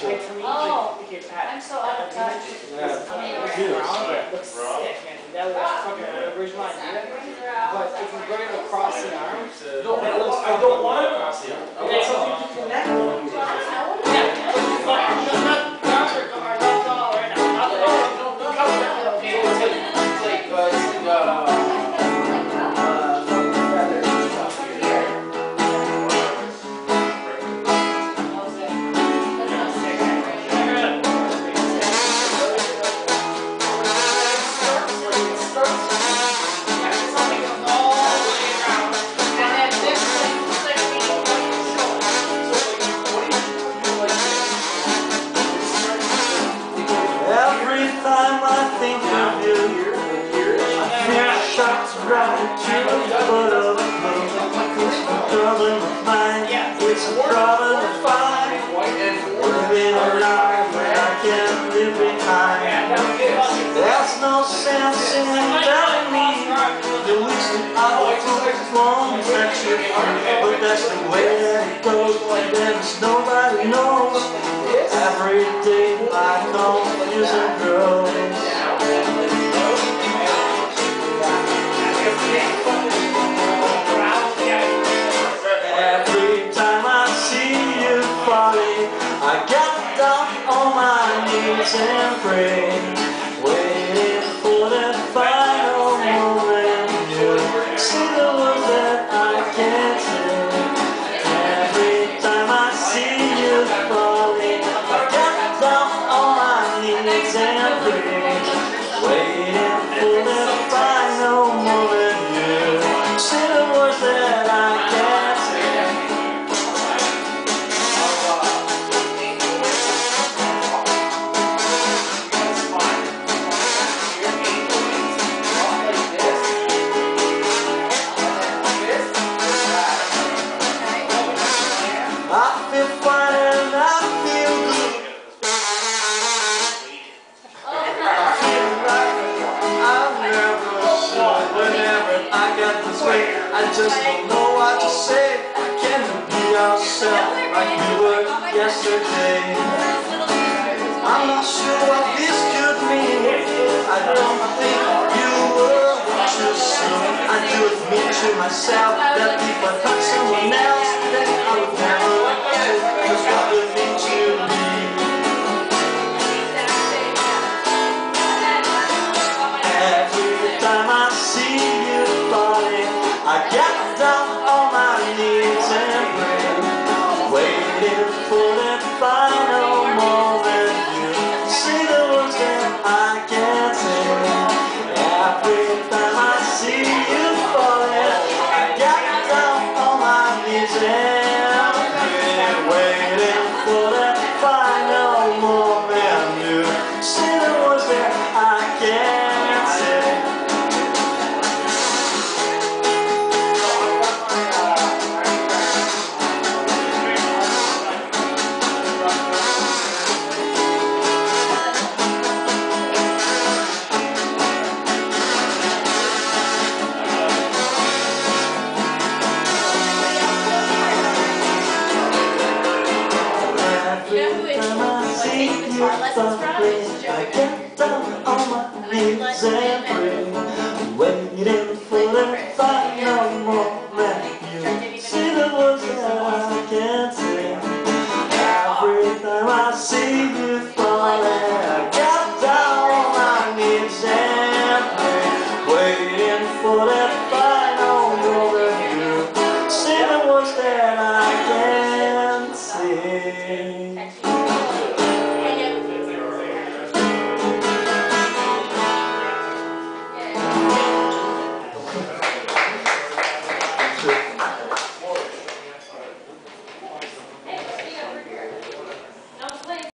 meet you. Oh, Became Pat. I'm so out of touch. Yeah. It looks sick, man. That was fucking the original idea. But if you bring it across the arm, No, I don't, want to cross the arm. I want something you can connect time I think of you, I feel shots right to the foot of the moon. It's a problem of mine, it's a problem of mine. Living a life where I can't live behind. There's no sense in telling me the least that I won't set you. But that's the way that it goes, and there's nobody knows. Every day my confusion grows. Every time I see you falling, I get down on my knees and pray, and get this way, I just don't know what to say. I can't be ourselves like we were yesterday. I'm not sure what this could mean. I don't think you were what you seem. I do admit to myself that if I hurt someone else, falling, I get down on my knees and pray, waiting for the final moment. You see the words that I can't